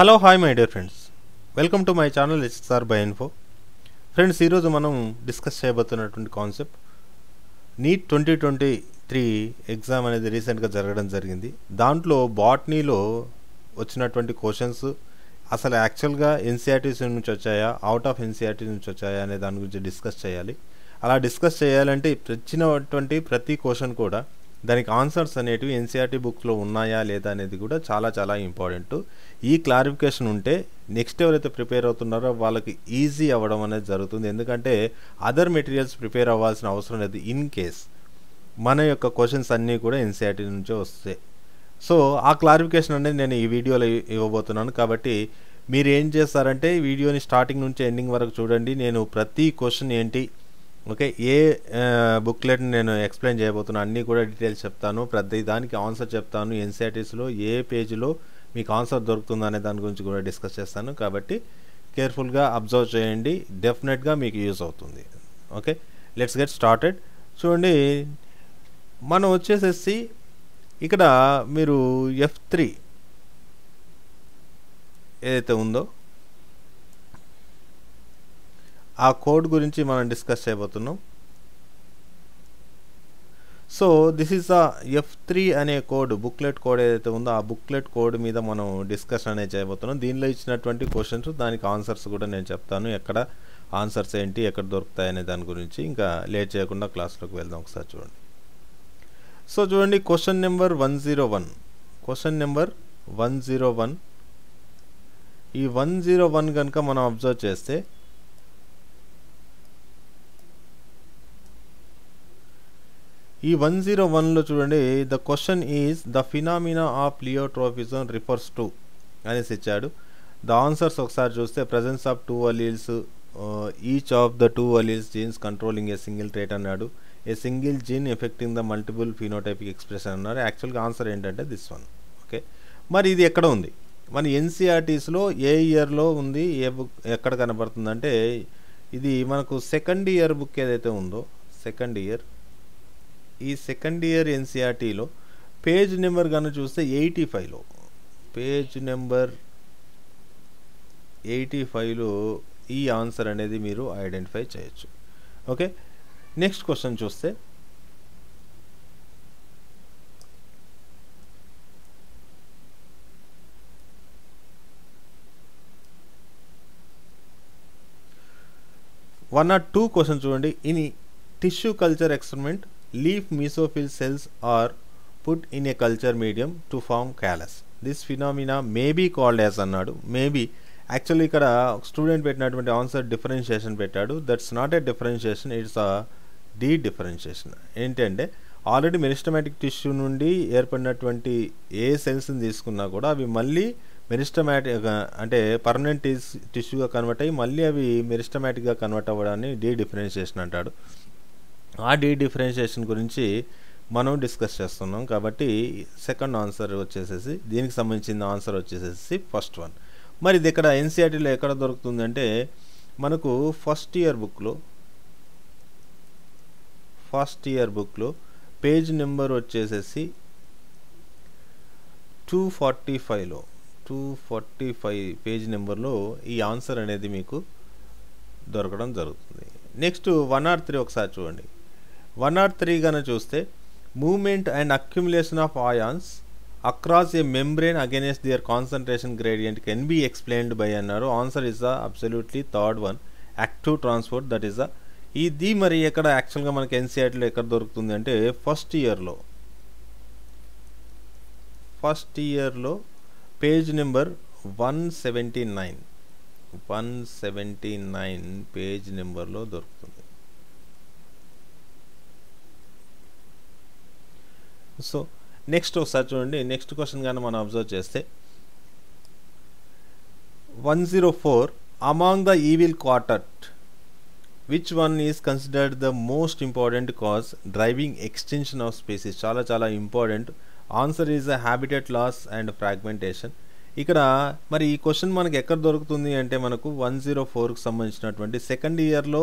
Hello hi my dear friends. Welcome to my channel SR by info friends ఈరోజు మనం discuss చేయబోతున్నటువంటి concept NEET twenty twenty three exam అనేది రీసెంట్గా జరగడం జరిగింది. దాంట్లో బాట్నీలో వచ్చినటువంటి క్వశ్చన్స్ అసలు యాక్చువల్గా ఎన్సీఆర్టీసీ నుంచి వచ్చాయా అవుట్ ఆఫ్ ఎన్సీఆర్టీ నుంచి వచ్చాయా అనే దాని గురించి డిస్కస్ చేయాలి. అలా డిస్కస్ చేయాలంటే వచ్చినటువంటి ప్రతి క్వశ్చన్ కూడా దానికి ఆన్సర్స్ అనేటివి ఎన్సీఆర్టీ బుక్స్లో ఉన్నాయా లేదా అనేది కూడా చాలా చాలా ఇంపార్టెంట్. ఈ క్లారిఫికేషన్ ఉంటే నెక్స్ట్ ఎవరైతే ప్రిపేర్ అవుతున్నారో వాళ్ళకి ఈజీ అవ్వడం అనేది జరుగుతుంది. ఎందుకంటే అదర్ మెటీరియల్స్ ప్రిపేర్ అవ్వాల్సిన అవసరం లేదు ఇన్ కేస్ మన యొక్క క్వశ్చన్స్ అన్నీ కూడా ఎన్సీఆర్టీ నుంచే వస్తాయి. సో ఆ క్లారిఫికేషన్ అనేది నేను ఈ వీడియోలో ఇవ్వబోతున్నాను. కాబట్టి మీరు ఏం చేస్తారంటే ఈ వీడియోని స్టార్టింగ్ నుంచి ఎండింగ్ వరకు చూడండి. నేను ప్రతి క్వశ్చన్ ఏంటి ఓకే ఏ బుక్లెట్ నేను ఎక్స్ప్లెయిన్ చేయబోతున్నాను అన్నీ కూడా డీటెయిల్స్ చెప్తాను. ప్రతి దానికి ఆన్సర్ చెప్తాను. ఎన్సీఆర్టీస్లో ఏ పేజీలో మీకు ఆన్సర్ దొరుకుతుంది అనే దాని గురించి కూడా డిస్కస్ చేస్తాను. కాబట్టి కేర్ఫుల్గా అబ్జర్వ్ చేయండి. డెఫినెట్గా మీకు యూజ్ అవుతుంది. Okay let's get started. చూడండి మనం వచ్చేసేసి ఇక్కడ మీరు ఎఫ్ త్రీ ఏదైతే ఉందో ఆ కోడ్ గురించి మనం డిస్కస్ చేయబోతున్నాం. So this is the F three అనే కోడ్ బుక్లెట్ కోడ్ ఏదైతే ఉందో ఆ బుక్లెట్ కోడ్ మీద మనం డిస్కషన్ అనేది చేయబోతున్నాం. దీనిలో ఇచ్చినటువంటి క్వశ్చన్స్ దానికి ఆన్సర్స్ కూడా నేను చెప్తాను. ఎక్కడ ఆన్సర్స్ ఏంటి ఎక్కడ దొరుకుతాయి అనే దాని గురించి ఇంకా లేట్ చేయకుండా క్లాస్లోకి వెళ్దాం ఒకసారి చూడండి. సో చూడండి question number one zero one question number one zero one ఈ వన్ జీరో వన్ కనుక మనం అబ్జర్వ్ చేస్తే ఈ వన్ జీరో వన్లో చూడండి the question is the phenomena of pleiotropism refers to అనేసి ఇచ్చాడు. ద ఆన్సర్స్ ఒకసారి చూస్తే presence of two alleles each of the two alleles genes controlling a single trait అన్నాడు. A single gene affecting the multiple phenotypic expression అన్నారు. యాక్చువల్గా answer ఏంటంటే this one okay మరి ఇది ఎక్కడ ఉంది? మన ఎన్సీఆర్టీస్లో ఏ ఇయర్లో ఉంది? ఏ బుక్ ఎక్కడ కనబడుతుందంటే ఇది మనకు సెకండ్ ఇయర్ బుక్ ఏదైతే ఉందో సెకండ్ ఇయర్ ఈ సెకండ్ ఇయర్ ఎన్సీఆర్టీలో పేజ్ నెంబర్ కనుక చూస్తే ఎయిటీ ఫైవ్లో పేజ్ నెంబర్ ఎయిటీ ఫైవ్లో ఈ ఆన్సర్ అనేది మీరు ఐడెంటిఫై చేయొచ్చు. ఓకే? నెక్స్ట్ క్వశ్చన్ చూస్తే వన్ ఆర్ టూ క్వశ్చన్ చూడండి. In tissue culture experiment leaf mesophyll cells are put in a culture medium to form callus this phenomena maybe called as అన్నాడు. Maybe actually ఇక్కడ student పెట్టినటువంటి answer differentiation పెట్టాడు. That's not a differentiation it's a de differentiation ఏంటంటే already meristematic tissue నుండి ఏర్పడినటువంటి ఏ సెల్స్ని తీసుకున్నా కూడా అవి మళ్ళీ మెరిస్టమాటిక్ అంటే పర్మనెంట్ టిష్యూగా కన్వర్ట్ అయ్యి మళ్ళీ అవి మెరిస్టమాటిక్గా కన్వర్ట్ అవ్వడాన్ని డీ డిఫరెన్షియేషన్ అంటాడు. ఆ డీ డిఫరెన్షియేషన్ గురించి మనం డిస్కస్ చేస్తున్నాం. కాబట్టి సెకండ్ ఆన్సర్ వచ్చేసేసి దీనికి సంబంధించిన ఆన్సర్ వచ్చేసేసి ఫస్ట్ వన్. మరి ఇది ఇక్కడ ఎన్సీఆర్టీలో ఎక్కడ దొరుకుతుందంటే మనకు ఫస్ట్ ఇయర్ బుక్లో ఫస్ట్ ఇయర్ బుక్లో పేజ్ నెంబర్ వచ్చేసేసి టూ ఫార్టీ ఫైవ్లో టూ ఫార్టీ ఫైవ్ పేజ్ నెంబర్లో ఈ ఆన్సర్ అనేది మీకు దొరకడం జరుగుతుంది. నెక్స్ట్ వన్ ఆర్ త్రీ ఒకసారి చూడండి. వన్ ఆర్ త్రీ కనుక చూస్తే movement and accumulation of ions across a membrane against their concentration gradient can be explained by అన్నారు. Answer is the absolutely third one active transport that is the ఇది మరి ఎక్కడ యాక్చువల్గా మనకి ఎన్సీఆర్టీలో ఎక్కడ దొరుకుతుంది అంటే ఫస్ట్ ఇయర్లో ఫస్ట్ ఇయర్లో page number one seventy nine one seventy nine page నెంబర్లో దొరుకుతుంది. సో నెక్స్ట్ ఒకసారి చూడండి. నెక్స్ట్ క్వశ్చన్ కానీ మనం అబ్జర్వ్ చేస్తే one zero four among the evil quartet which one is considered the most important cause driving extinction of species చాలా చాలా important answer is a habitat loss and fragmentation ఇక్కడ మరి ఈ క్వశ్చన్ మనకి ఎక్కడ దొరుకుతుంది అంటే మనకు వన్ జీరో ఫోర్కి సంబంధించినటువంటి సెకండ్ ఇయర్లో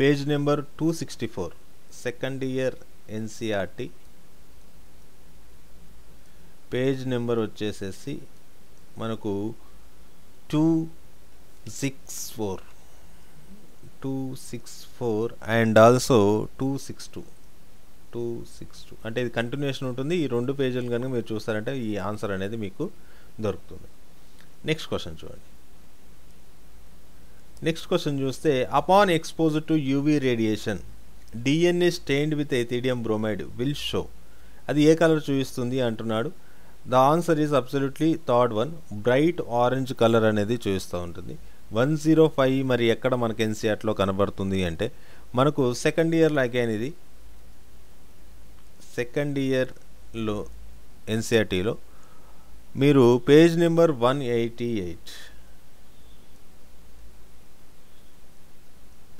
page number two sixty four second year NCERT page number వచ్చేసేసి మనకు two six four. Two six four and also two six two. Two six two. అంటే ఇది కంటిన్యూషన్ ఉంటుంది. ఈ రెండు పేజీలు కనుక మీరు చూస్తారంటే ఈ ఆన్సర్ అనేది మీకు దొరుకుతుంది. నెక్స్ట్ క్వశ్చన్ చూడండి. నెక్స్ట్ క్వశ్చన్ చూస్తే upon expose to UV radiation DNA stained with ethidium bromide will show అది ఏ కలర్ చూపిస్తుంది అంటున్నాడు? The answer is absolutely third one bright orange colour అనేది చూపిస్తూ ఉంటుంది. వన్ జీరో ఫైవ్ మరి ఎక్కడ మనకు ఎన్సీఆర్లో కనబడుతుంది అంటే మనకు సెకండ్ ఇయర్లో అగైన్ ఇది? సెకండ్ ఇయర్లో ఎన్సీఆర్టీలో మీరు page number one eighty eight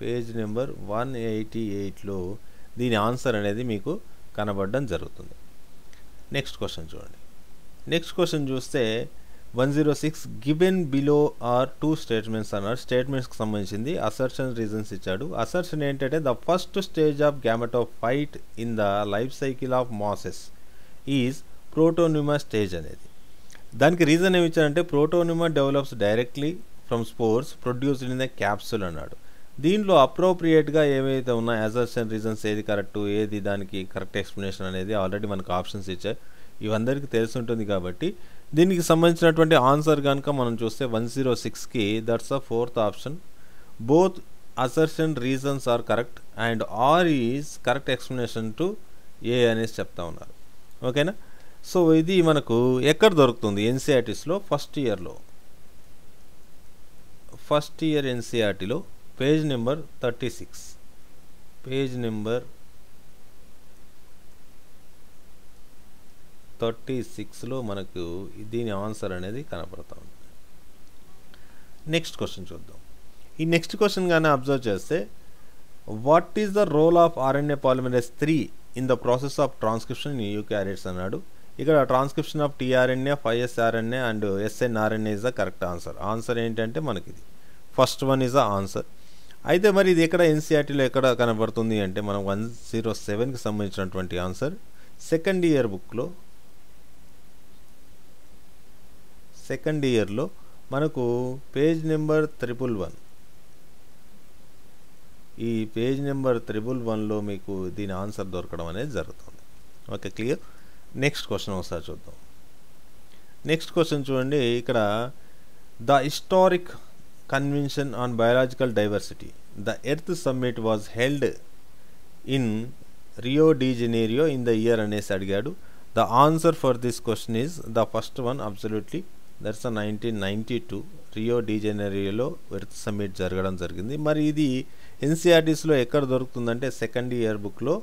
page number one eighty ఎయిట్లో దీని ఆన్సర్ అనేది మీకు కనబడడం జరుగుతుంది. నెక్స్ట్ క్వశ్చన్ చూడండి. నెక్స్ట్ క్వశ్చన్ చూస్తే one zero six given below are two statements అన్నారు. స్టేట్మెంట్స్కి సంబంధించింది. అసర్షన్ రీజన్స్ ఇచ్చాడు. అసర్షన్ ఏంటంటే the first stage of gametophyte in the life cycle of mosses is protonema stage అనేది. దానికి రీజన్ ఏమి ఇచ్చారంటే protonema develops directly from spores produced in the capsule అన్నాడు దీనిలో అప్రోప్రియేట్గా ఏవైతే ఉన్నాయో అసర్షన్ రీజన్స్ ఏది కరెక్ట్ ఏది దానికి కరెక్ట్ ఎక్స్ప్లెనేషన్ అనేది ఆల్రెడీ మనకు ఆప్షన్స్ ఇచ్చాయి ఇవందరికీ తెలిసి ఉంటుంది కాబట్టి. దీనికి సంబంధించినటువంటి ఆన్సర్ కనుక మనం చూస్తే వన్ జీరో సిక్స్కి that's a fourth option. Both assertion reasons are correct and R is correct explanation to A అనేసి చెప్తా ఉన్నారు. ఓకేనా? సో ఇది మనకు ఎక్కడ దొరుకుతుంది ఎన్సీఆర్టీస్లో ఫస్ట్ ఇయర్లో first year ఎన్సీఆర్టీలో page number thirty six. Page number thirty సిక్స్లో మనకు దీని ఆన్సర్ అనేది కనపడతా ఉంది. నెక్స్ట్ క్వశ్చన్ చూద్దాం. ఈ నెక్స్ట్ క్వశ్చన్ కానీ అబ్జర్వ్ చేస్తే what is the role of RNA polymerase three in the process of transcription in eukaryotes అన్నాడు. ఇక్కడ transcription of tRNA five SRNA and snRNA is the correct answer answer ఏంటంటే మనకి ఇది first one is the answer అయితే మరి ఇది ఎక్కడ ఎన్సీఆర్టీలో ఎక్కడ కనబడుతుంది అంటే మనం వన్ జీరో సెవెన్కి సంబంధించినటువంటి ఆన్సర్ సెకండ్ ఇయర్ బుక్లో సెకండ్ ఇయర్లో మనకు పేజ్ నెంబర్ త్రిపుల్ వన్. ఈ పేజ్ నెంబర్ త్రిపుల్ వన్లో మీకు దీని ఆన్సర్ దొరకడం అనేది జరుగుతుంది. Okay clear? నెక్స్ట్ క్వశ్చన్ ఒకసారి చూద్దాం. నెక్స్ట్ క్వశ్చన్ చూడండి. ఇక్కడ the historic convention on biological diversity the earth summit was held in Rio de Janeiro in the year అనేసి అడిగాడు. The answer for this question is the first one absolutely that's nineteen ninety two Rio డిజెనరీలో వెర్త్ earth summit జరగడం జరిగింది. మరి ఇది ఎన్సీఆర్టీస్లో ఎక్కడ దొరుకుతుందంటే సెకండ్ ఇయర్ బుక్లో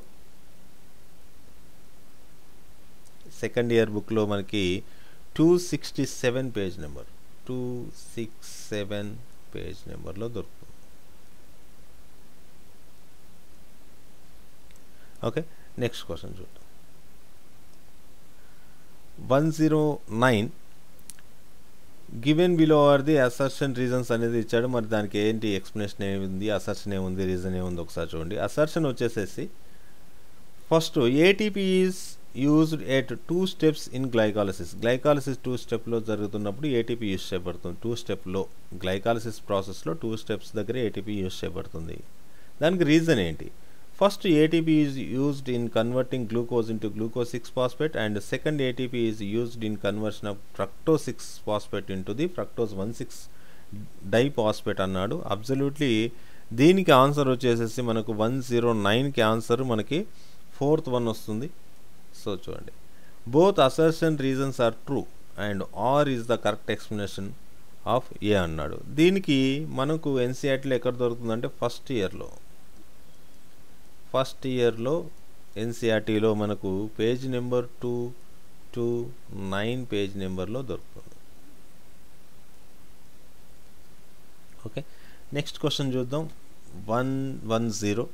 సెకండ్ ఇయర్ బుక్లో మనకి two sixty seven page number two six seven page నెంబర్లో దొరుకుతుంది. ఓకే నెక్స్ట్ క్వశ్చన్ చూద్దాం. One zero nine given below are the assertion reasons అనేది ఇచ్చాడు. మరి దానికి ఏంటి ఎక్స్ప్లెనేషన్ ఏముంది? అసర్షన్ ఏముంది? రీజన్ ఏముంది? ఒకసారి చూడండి. అసర్షన్ వచ్చేసేసి first ATP is used at two steps in glycolysis glycolysis two స్టెప్లో జరుగుతున్నప్పుడు ఏటీపీ యూజ్ చేయబడుతుంది. టూ స్టెప్లో గ్లైకాలసిస్ ప్రాసెస్లో టూ స్టెప్స్ దగ్గర ఏటీపీ యూజ్ చేయబడుతుంది. దానికి రీజన్ ఏంటి? First ATP is used in converting glucose into glucose six phosphate and second ATP is used in conversion of fructo six phosphate into the fructose one six diphosphate అన్నాడు. Absolutely దీనికి answer వచ్చేసేసి మనకు one zero నైన్కి answer మనకి fourth one వస్తుంది. So చూడండి. Both assertion reasons are true and R is the correct explanation of A అన్నాడు. దీనికి మనకు ఎన్సీఆర్టీలో ఎక్కడ దొరుకుతుందంటే ఫస్ట్ ఇయర్లో ఫస్ట్ ఇయర్లో ఎన్సీఆర్టీలో మనకు page number two two nine page నెంబర్లో దొరుకుతుంది. ఓకే నెక్స్ట్ క్వశ్చన్ చూద్దాం. One one zero.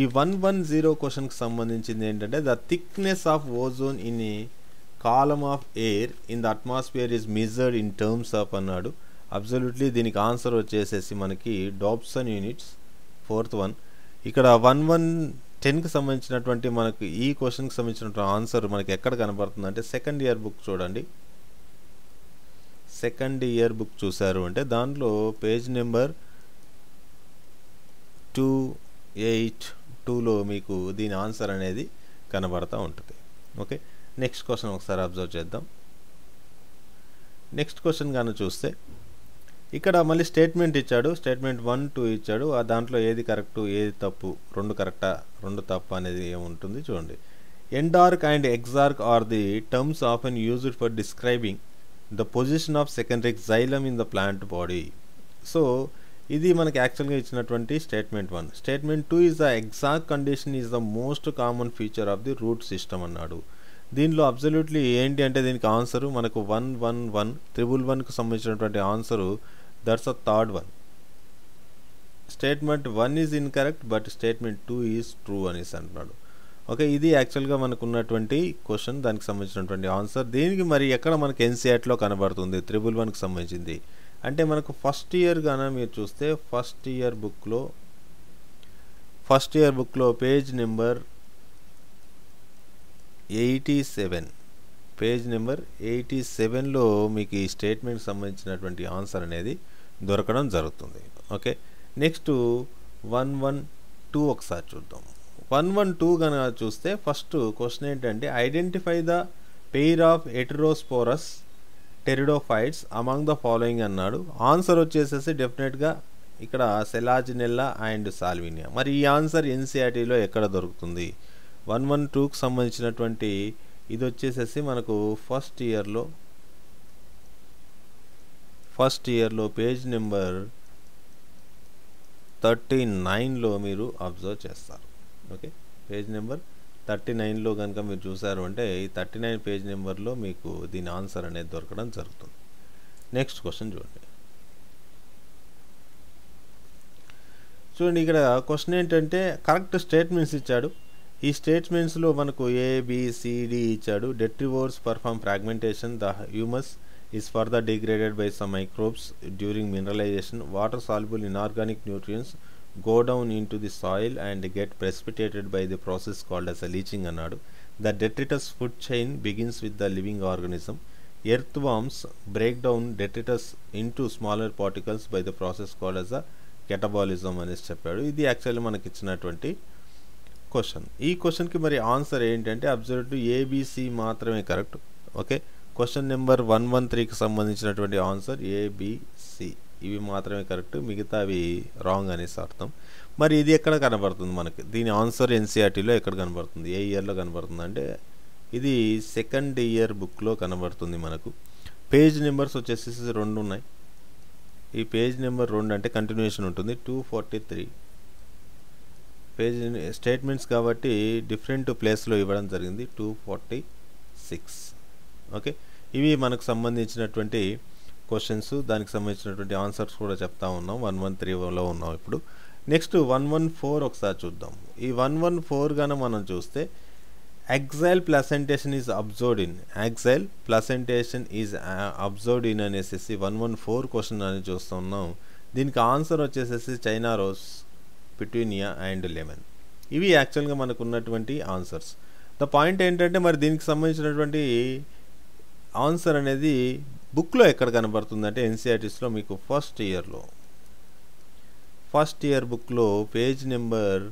ఈ వన్ వన్ జీరో క్వశ్చన్కి సంబంధించింది ఏంటంటే the thickness of ozone in a column of air in the atmosphere is measured in terms of అన్నాడు. Absolutely దీనికి answer వచ్చేసేసి మనకి డాబ్సన్ యూనిట్స్ ఫోర్త్ వన్. ఇక్కడ వన్ వన్ టెన్కి సంబంధించినటువంటి మనకు ఈ క్వశ్చన్కి సంబంధించినటువంటి ఆన్సర్ మనకి ఎక్కడ కనబడుతుంది అంటే సెకండ్ ఇయర్ బుక్ చూడండి. సెకండ్ ఇయర్ బుక్ చూశారు అంటే దాంట్లో పేజ్ నెంబర్ టూ ఎయిట్ టూలో మీకు దీని ఆన్సర్ అనేది కనబడతా ఉంటుంది. ఓకే? నెక్స్ట్ క్వశ్చన్ ఒకసారి అబ్జర్వ్ చేద్దాం. నెక్స్ట్ క్వశ్చన్ కానీ చూస్తే ఇక్కడ మళ్ళీ స్టేట్మెంట్ ఇచ్చాడు. స్టేట్మెంట్ వన్ టూ ఇచ్చాడు. ఆ దాంట్లో ఏది కరెక్ట్ ఏది తప్పు రెండు కరెక్టా రెండు తప్పు అనేది ఏముంటుంది చూడండి. Endarch and exarch are the terms of un used for describing the position of secondary xylem in the plant body. So ఇది మనకి యాక్చువల్గా ఇచ్చినటువంటి statement one. Statement two is the exarch condition is the most common feature of the root system అన్నాడు. దీనిలో absolutely ఏంటి అంటే దీనికి answer మనకు వన్ వన్ వన్ త్రిబుల్ వన్కు సంబంధించినటువంటి answer that's uh third one statement one is incorrect but statement two is true అనేసి అంటున్నాడు. ఓకే ఇది యాక్చువల్గా మనకు ఉన్నటువంటి క్వశ్చన్ దానికి సంబంధించినటువంటి ఆన్సర్ దీనికి మరి ఎక్కడ మనకి ఎన్సీఆర్లో కనబడుతుంది? త్రిబుల్ వన్కి సంబంధించింది. అంటే మనకు ఫస్ట్ ఇయర్ గాన మీరు చూస్తే ఫస్ట్ ఇయర్ బుక్లో ఫస్ట్ ఇయర్ బుక్లో page number eighty seven page number eighty సెవెన్లో మీకు ఈ స్టేట్మెంట్కి సంబంధించినటువంటి ఆన్సర్ అనేది దొరకడం జరుగుతుంది. Okay? Next one one two ఒకసారి చూద్దాం. వన్ వన్ టూ కనుక చూస్తే ఫస్ట్ క్వశ్చన్ ఏంటంటే identify the pair of heterosporous pteridophytes among the following అన్నాడు. ఆన్సర్ వచ్చేసేసి డెఫినెట్గా ఇక్కడ సెలాజినెల్లా అండ్ సాల్వినియా. మరి ఈ ఆన్సర్ ఎన్సీఆర్టీలో ఎక్కడ దొరుకుతుంది? వన్ వన్ టూకి సంబంధించినటువంటి ఇది వచ్చేసేసి మనకు ఫస్ట్ ఇయర్లో ఫస్ట్ ఇయర్లో పేజ్ నెంబర్ థర్టీ నైన్లో మీరు అబ్జర్వ్ చేస్తారు. ఓకే? పేజ్ నెంబర్ థర్టీ నైన్లో కనుక మీరు చూసారు అంటే ఈ థర్టీ నైన్ పేజ్ నెంబర్లో మీకు దీని ఆన్సర్ అనేది దొరకడం జరుగుతుంది. నెక్స్ట్ క్వశ్చన్ చూడండి. చూడండి ఇక్కడ క్వశ్చన్ ఏంటంటే కరెక్ట్ స్టేట్మెంట్స్ ఇచ్చాడు. ఈ స్టేట్మెంట్స్లో మనకు ఏబిసిడి ఇచ్చాడు. Detritivores perform fragmentation the humus is further degraded by some microbes during mineralization, water soluble inorganic nutrients go down into the soil and get precipitated by the process called as a leaching అన్నాడు the detritus food chain begins with the living organism earthworms break down detritus into smaller particles by the process called as a catabolism అనేసి చెప్పాడు ఇది actually మనకి ఇచ్చినటువంటి question ఈ క్వశ్చన్కి మరి answer ఏంటంటే observe to A B C మాత్రమే correct okay question number one one త్రీకి సంబంధించినటువంటి ఆన్సర్ ఏబిసి ఇవి మాత్రమే కరెక్ట్ మిగతావి రాంగ్ అనేసి అర్థం. మరి ఇది ఎక్కడ కనబడుతుంది మనకి? దీని ఆన్సర్ ఎన్సీఆర్టీలో ఎక్కడ కనబడుతుంది? ఏ ఇయర్లో కనబడుతుంది? అంటే ఇది సెకండ్ ఇయర్ బుక్లో కనబడుతుంది మనకు. పేజ్ నెంబర్స్ వచ్చేసి రెండు ఉన్నాయి. ఈ పేజ్ నెంబర్ రెండు అంటే కంటిన్యూషన్ ఉంటుంది. Two forty three page statements కాబట్టి డిఫరెంట్ ప్లేస్లో ఇవ్వడం జరిగింది. Two forty six okay? ఇవి మనకు సంబంధించినటువంటి క్వశ్చన్స్ దానికి సంబంధించినటువంటి ఆన్సర్స్ కూడా చెప్తా ఉన్నాం. వన్ వన్ త్రీలో ఉన్నాం ఇప్పుడు. నెక్స్ట్ వన్ వన్ ఫోర్ ఒకసారి చూద్దాం. ఈ వన్ వన్ ఫోర్ గాన మనం చూస్తే axile placentation is observed in axile placentation is observed in అనేసి వన్ వన్ ఫోర్ క్వశ్చన్ అని చూస్తున్నాం దీనికి ఆన్సర్ వచ్చేసేసి China rose petunia and lemon ఇవి యాక్చువల్గా మనకు ఉన్నటువంటి ఆన్సర్స్ ద పాయింట్ ఏంటంటే మరి దీనికి సంబంధించినటువంటి ఆన్సర్ అనేది బుక్లో ఎక్కడ కనబడుతుంది అంటే ఎన్సీఆర్టీస్లో మీకు ఫస్ట్ ఇయర్లో. ఫస్ట్ ఇయర్ బుక్లో పేజ్ నెంబర్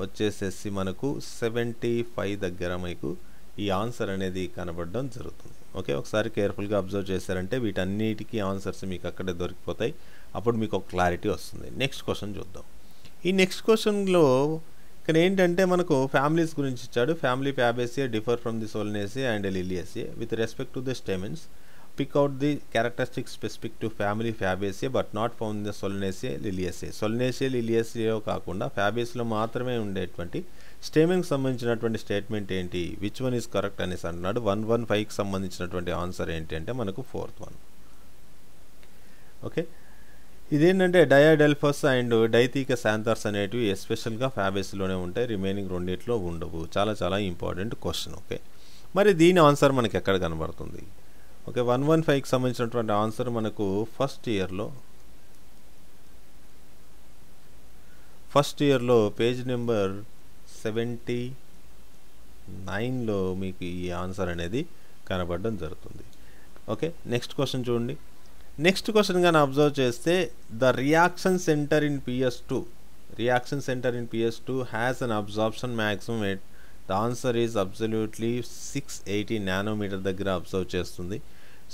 వచ్చేసేసి మనకు సెవెంటీ ఫైవ్ దగ్గర మీకు ఈ ఆన్సర్ అనేది కనబడడం జరుగుతుంది. ఓకే? ఒకసారి కేర్ఫుల్గా అబ్జర్వ్ చేశారంటే వీటన్నిటికీ ఆన్సర్స్ మీకు అక్కడే దొరికిపోతాయి. అప్పుడు మీకు ఒక క్లారిటీ వస్తుంది. నెక్స్ట్ క్వశ్చన్ చూద్దాం. ఈ నెక్స్ట్ క్వశ్చన్లో ఇక్కడ ఏంటంటే మనకు ఫ్యామిలీస్ గురించి ఇచ్చాడు. Family Fabaceae differ from the Solanaceae and Liliaceae with respect to the stamens pick out the characteristic specific to family Fabaceae but not found the Solanaceae Liliaceae Solanaceae Liliaceae కాకుండా ఫ్యాబేస్లో మాత్రమే ఉండేటువంటి స్టేమింగ్కి సంబంధించినటువంటి స్టేట్మెంట్ ఏంటి? Which one is correct అనేసి అంటున్నాడు. One one ఫైవ్కి సంబంధించినటువంటి ఆన్సర్ ఏంటి అంటే మనకు ఫోర్త్ వన్ ఓకే ఇదేంటంటే డయాడెల్ఫస్ అండ్ డైతీక శాంతర్స్ అనేటివి ఎస్పెషల్గా ఫ్యాబేస్లోనే ఉంటాయి. రిమైనింగ్ రెండిట్లో ఉండవు. చాలా చాలా ఇంపార్టెంట్ క్వశ్చన్ ఓకే? మరి దీని ఆన్సర్ మనకి ఎక్కడ కనబడుతుంది? ఓకే వన్ వన్ ఫైవ్కి సంబంధించినటువంటి ఆన్సర్ మనకు ఫస్ట్ ఇయర్లో ఫస్ట్ ఇయర్లో పేజ్ నెంబర్ సెవెంటీ నైన్లో మీకు ఈ ఆన్సర్ అనేది కనబడడం జరుగుతుంది. ఓకే నెక్స్ట్ క్వశ్చన్ చూడండి. నెక్స్ట్ క్వశ్చన్ కానీ అబ్జర్వ్ చేస్తే the reaction centre in PS two reaction centre in PS two has an absorption maximum at the answer is absolutely six eighty nanometre దగ్గర అబ్జర్వ్ చేస్తుంది.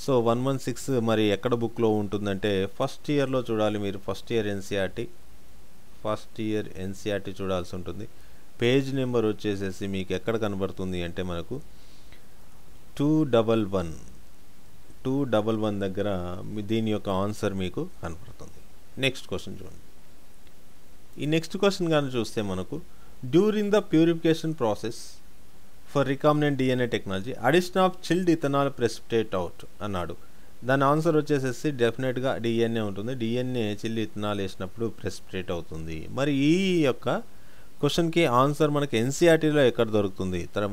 So one one six మరి ఎక్కడ బుక్లో ఉంటుందంటే first ఇయర్లో చూడాలి మీరు first year NCERT first year NCERT చూడాల్సి ఉంటుంది. పేజ్ నెంబర్ వచ్చేసేసి మీకు ఎక్కడ కనబడుతుంది అంటే మనకు two double one two double one దగ్గర దీని యొక్క ఆన్సర్ మీకు కనపడుతుంది. నెక్స్ట్ క్వశ్చన్ చూడండి. ఈ నెక్స్ట్ క్వశ్చన్ కానీ చూస్తే మనకు during the purification process for recombinant DNA technology addition of chilled ethanol precipitate out అన్నాడు. దాని ఆన్సర్ వచ్చేసేసి డెఫినెట్గా డిఎన్ఏ ఉంటుంది. డిఎన్ఏ చిల్డ్ ఇథనాల్ వేసినప్పుడు ప్రెసిపిటేట్ అవుతుంది. మరి ఈ యొక్క క్వశ్చన్కి ఆన్సర్ మనకి ఎన్సీఆర్టీలో ఎక్కడ దొరుకుతుంది? తర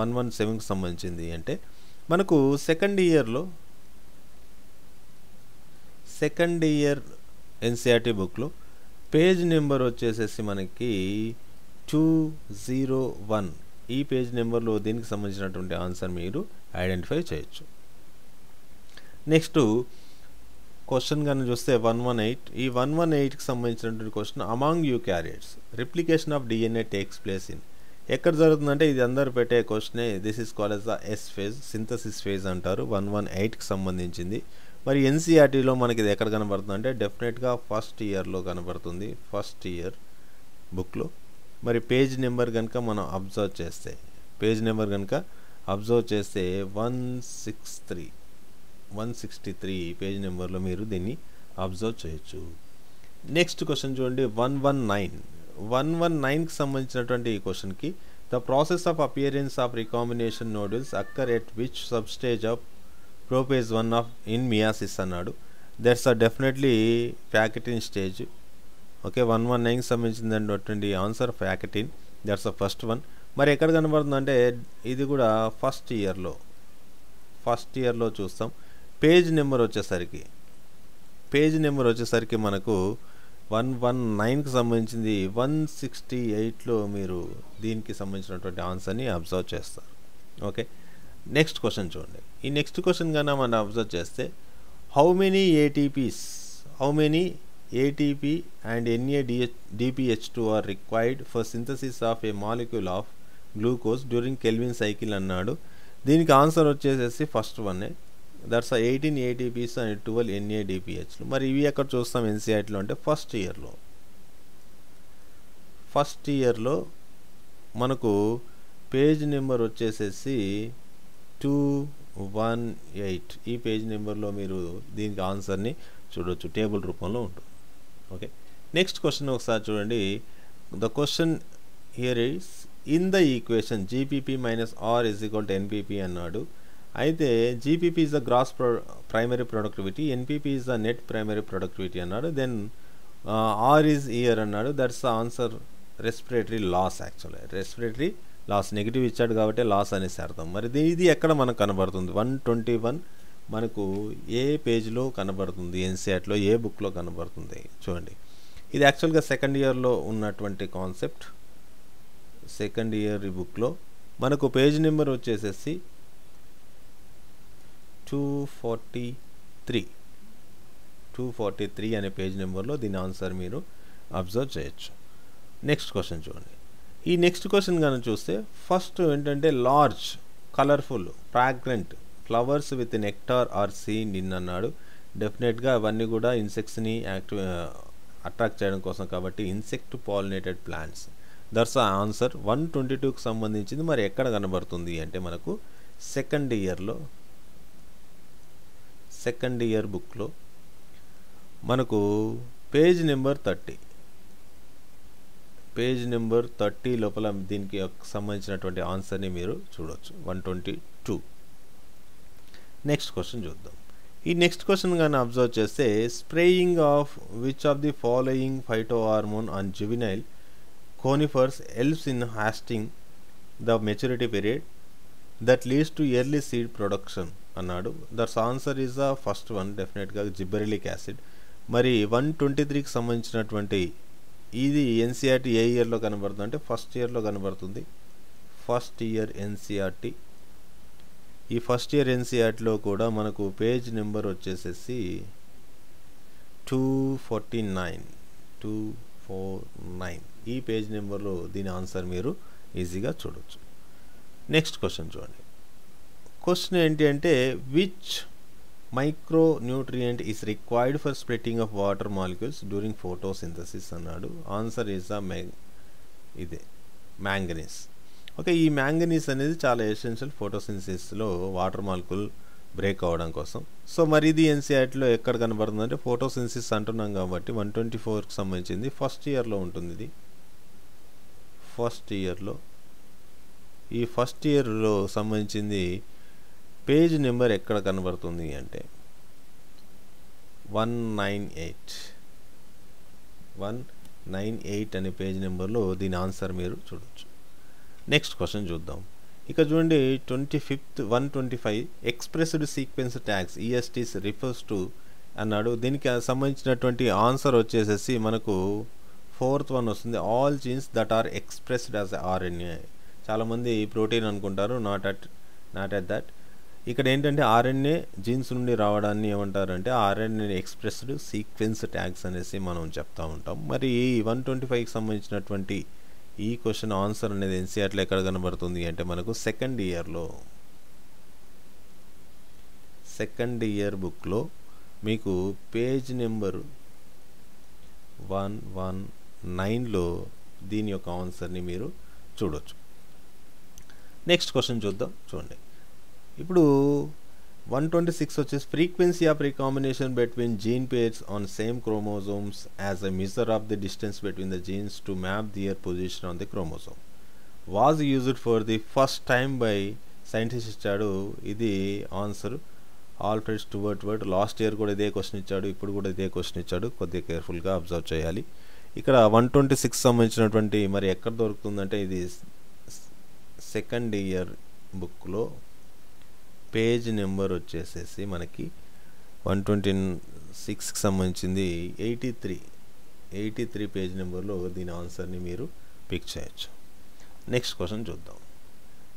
వన్ వన్ సెవెన్కి సంబంధించింది అంటే మనకు సెకండ్ ఇయర్లో సెకండ్ ఇయర్ ఎన్సిఆర్టీ బుక్లో పేజ్ నెంబర్ వచ్చేసేసి మనకి టూ జీరో వన్. ఈ పేజ్ నెంబర్లో దీనికి సంబంధించినటువంటి ఆన్సర్ మీరు ఐడెంటిఫై చేయొచ్చు. నెక్స్ట్ క్వశ్చన్ కానీ చూస్తే వన్ వన్ ఎయిట్. ఈ వన్ వన్ ఎయిట్కి సంబంధించినటువంటి question among eukaryotes replication of DNA takes place in ఎక్కడ జరుగుతుందంటే ఇది అందరు పెట్టే క్వశ్చనే. This is call as the S phase synthesis phase అంటారు. వన్ వన్ ఎయిట్కి సంబంధించింది. మరి ఎన్సీఆర్టీలో మనకి ఇది ఎక్కడ కనబడుతుంది అంటే డెఫినెట్గా ఫస్ట్ ఇయర్లో కనబడుతుంది. ఫస్ట్ ఇయర్ బుక్లో మరి పేజ్ నెంబర్ కనుక మనం అబ్జర్వ్ చేస్తే పేజ్ నెంబర్ కనుక అబ్జర్వ్ చేస్తే one six three one sixty three page నెంబర్లో మీరు దీన్ని అబ్జర్వ్ చేయొచ్చు. నెక్స్ట్ క్వశ్చన్ చూడండి one one nine one one నైన్కి సంబంధించినటువంటి ఈ క్వశ్చన్కి the process of appearance of recombination nodules occur at which sub stage of prophase one of in meiosis అన్నాడు. That's are definitely pachytene stage okay one one నైన్కి సంబంధించినటువంటి answer pachytene that's the first one మరి ఎక్కడ కనబడుతుందంటే ఇది కూడా first ఇయర్లో first ఇయర్లో చూస్తాం. పేజ్ నెంబర్ వచ్చేసరికి. పేజ్ నెంబర్ వచ్చేసరికి మనకు వన్ వన్ నైన్కి సంబంధించింది వన్ సిక్స్టీ ఎయిట్లో మీరు దీనికి సంబంధించినటువంటి ఆన్సర్ని అబ్జర్వ్ చేస్తారు. ఓకే నెక్స్ట్ క్వశ్చన్ చూడండి. ఈ నెక్స్ట్ క్వశ్చన్ కన్నా మనం అబ్జర్వ్ చేస్తే how many ATPs how many ATP and NA DH DPH two are required for synthesis of a molecule of glucose during Calvin cycle అన్నాడు. దీనికి ఆన్సర్ వచ్చేసేసి first వన్నే that's eighteen ATPs and twelve ఎన్ఏడిపిహెచ్లు మరి ఇవి ఎక్కడ చూస్తాం ఎన్సీఐటీలో అంటే ఫస్ట్ ఇయర్లో ఫస్ట్ ఇయర్లో మనకు పేజ్ నెంబర్ వచ్చేసేసి టూ వన్ ఎయిట్ ఈ పేజ్ నెంబర్లో మీరు దీనికి ఆన్సర్ని చూడొచ్చు. టేబుల్ రూపంలో ఉంటుంది. ఓకే? నెక్స్ట్ క్వశ్చన్ ఒకసారి చూడండి. The question here is in the equation GPP minus R is equal to NPP అన్నాడు. అయితే GPP is the gross pro primary productivity NPP is the net primary productivity అన్నాడు. Then R is year అన్నాడు. That's the answer respiratory loss actually respiratory loss negative ఇచ్చాడు కాబట్టి loss అనేసి అర్థం. మరి ఇది ఇది ఎక్కడ మనకు కనబడుతుంది? వన్ ట్వంటీ వన్ మనకు ఏ పేజ్లో కనబడుతుంది? ఎన్సీఆర్ట్లో ఏ బుక్లో కనబడుతుంది? చూడండి. ఇది యాక్చువల్గా సెకండ్ ఇయర్లో ఉన్నటువంటి కాన్సెప్ట్. సెకండ్ ఇయర్ ఈ బుక్లో మనకు పేజ్ నెంబర్ వచ్చేసేసి two forty three. Two forty three అనే పేజ్ నెంబర్లో దీని ఆన్సర్ మీరు అబ్జర్వ్ చేయొచ్చు. నెక్స్ట్ క్వశ్చన్ చూడండి. ఈ నెక్స్ట్ క్వశ్చన్ కనుక చూస్తే ఫస్ట్ ఏంటంటే large colourful fragrant flowers with nectar are seen in అన్నాడు. డెఫినెట్గా అవన్నీ కూడా ఇన్సెక్ట్స్ని యాక్టివ్ అట్రాక్ట్ చేయడం కోసం కాబట్టి insect pollinated plants that's answer one twenty టూకి సంబంధించింది మరి ఎక్కడ కనబడుతుంది అంటే మనకు సెకండ్ ఇయర్లో సెకండ్ ఇయర్ బుక్లో మనకు page number thirty page number thirty లోపల దీనికి సంబంధించినటువంటి ఆన్సర్ని మీరు చూడవచ్చు one twenty two. Next question చూద్దాం. ఈ నెక్స్ట్ క్వశ్చన్ కానీ అబ్జర్వ్ చేస్తే spraying of which of the following phyto hormone on juvenile conifers helps in hastening the maturity period that leads to early seed production అన్నాడు. That's answer is the first one డెఫినెట్గా gibberellic acid. మరి one twenty త్రీకి సంబంధించినటువంటి ఇది NCERT ఏ ఇయర్లో కనబడుతుంది అంటే first ఇయర్లో కనబడుతుంది. First year NCERT. ఈ ఫస్ట్ ఇయర్ ఎన్సీఆర్టీలో కూడా మనకు పేజ్ నెంబర్ వచ్చేసేసి two forty nine. Two four nine. ఈ పేజ్ నెంబర్లో దీని ఆన్సర్ మీరు ఈజీగా చూడవచ్చు నెక్స్ట్ క్వశ్చన్ చూడండి. క్వశ్చన్ ఏంటి అంటే which micro nutrient is required for splitting of water molecules during photosynthesis అన్నాడు. ఆన్సర్ ఈజ్ ద మ్యాంగ్ ఇదే మ్యాంగనీస్ ఓకే ఈ మ్యాంగనీస్ అనేది చాలా ఎసెన్షియల్ ఫోటోసింథసిస్లో వాటర్ మాలిక్యూల్ బ్రేక్ అవ్వడం కోసం. సో మరి ఇది ఎన్సీఆర్టీలో ఎక్కడ కనబడుతుందంటే ఫోటోసింథసిస్ అంటున్నాం కాబట్టి వన్ ట్వంటీ ఫోర్కి సంబంధించింది. ఫస్ట్ ఇయర్లో ఉంటుంది ఇది. ఫస్ట్ ఇయర్లో ఈ ఫస్ట్ ఇయర్లో సంబంధించింది పేజ్ నెంబర్ ఎక్కడ కనబడుతుంది అంటే one nine eight. One nine eight అనే పేజ్ నెంబర్లో దీని ఆన్సర్ మీరు చూడొచ్చు. నెక్స్ట్ క్వశ్చన్ చూద్దాం. ఇక చూడండి twenty fifth one twenty five expressed sequence tags ESTs refers to అన్నాడు. దీనికి సంబంధించినటువంటి ఆన్సర్ వచ్చేసేసి మనకు ఫోర్త్ వన్ వస్తుంది. All genes that are expressed as RNA చాలామంది ప్రోటీన్ అనుకుంటారు not at not at that. ఇక్కడ ఏంటంటే ఆర్ఎన్ఏ జీన్స్ నుండి రావడాన్ని ఏమంటారంటే ఆర్ఎన్ఏ ఎక్స్ప్రెస్డ్ సీక్వెన్స్ ట్యాగ్స్ అనేసి మనం చెప్తా ఉంటాం. మరి ఈ వన్ ట్వంటీ ఫైవ్కి సంబంధించినటువంటి ఈ క్వశ్చన్ ఆన్సర్ అనేది ఎన్సీఆర్లో ఎక్కడ కనబడుతుంది అంటే మనకు సెకండ్ ఇయర్లో సెకండ్ ఇయర్ బుక్లో మీకు పేజ్ నెంబర్ వన్ వన్ నైన్లో దీని యొక్క ఆన్సర్ని మీరు చూడవచ్చు నెక్స్ట్ క్వశ్చన్ చూద్దాం చూడండి. ఇప్పుడు వన్ ట్వంటీ సిక్స్ వచ్చేసి frequency of recombination between gene pairs on same chromosomes as a measure of the distance between the genes to map their position on the chromosome. Was used for the first time by scientist ఇచ్చాడు ఇది answer. Alfred Sturtevant last year కూడా ఇదే question ఇచ్చాడు ఇప్పుడు కూడా ఇదే question ఇచ్చాడు. కొద్దిగా కేర్ఫుల్గా అబ్జర్వ్ చేయాలి. ఇక్కడ వన్ ట్వంటీ సిక్స్ సంబంధించినటువంటి మరి ఎక్కడ దొరుకుతుందంటే ఇది సెకండ్ ఇయర్ బుక్లో పేజ్ నెంబర్ వచ్చేసేసి మనకి వన్ ట్వంటీ సిక్స్కి సంబంధించింది eighty three. Eighty three page నెంబర్లో దీని ఆన్సర్ని మీరు పిక్ చేయొచ్చు. నెక్స్ట్ క్వశ్చన్ చూద్దాం.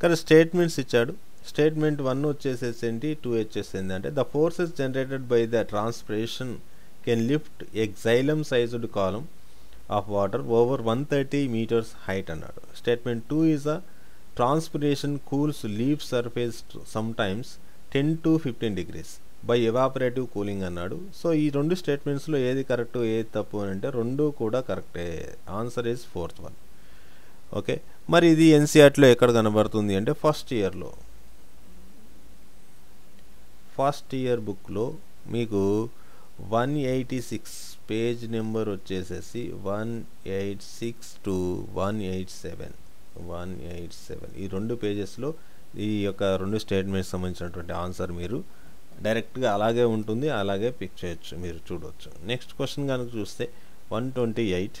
కానీ స్టేట్మెంట్స్ ఇచ్చాడు. స్టేట్మెంట్ వన్ వచ్చేసేసి ఏంటి? టూ వచ్చేసింది అంటే the forces generated by the transpiration can lift a xylem sized column of water over one thirty metres height అన్నాడు. Statement two is a transpiration cools leaf surface sometimes ten to fifteen degrees by evaporative cooling అన్నాడు. So ఈ రెండు స్టేట్మెంట్స్లో ఏది correct ఏది తప్పు అని అంటే రెండు కూడా కరెక్టే answer is fourth one okay మరి ఇది ఎన్సీఆర్టీలో ఎక్కడ కనబడుతుంది అంటే ఫస్ట్ ఇయర్లో ఫస్ట్ ఇయర్ బుక్లో మీకు one eighty six page number వచ్చేసేసి one eight six to one eight seven one eight seven. ఈ రెండు పేజెస్లో ఈ యొక్క రెండు స్టేట్మెంట్స్ సంబంధించినటువంటి ఆన్సర్ మీరు డైరెక్ట్గా అలాగే ఉంటుంది అలాగే పిక్ చేయొచ్చు మీరు చూడవచ్చు నెక్స్ట్ క్వశ్చన్ కనుక చూస్తే one twenty eight.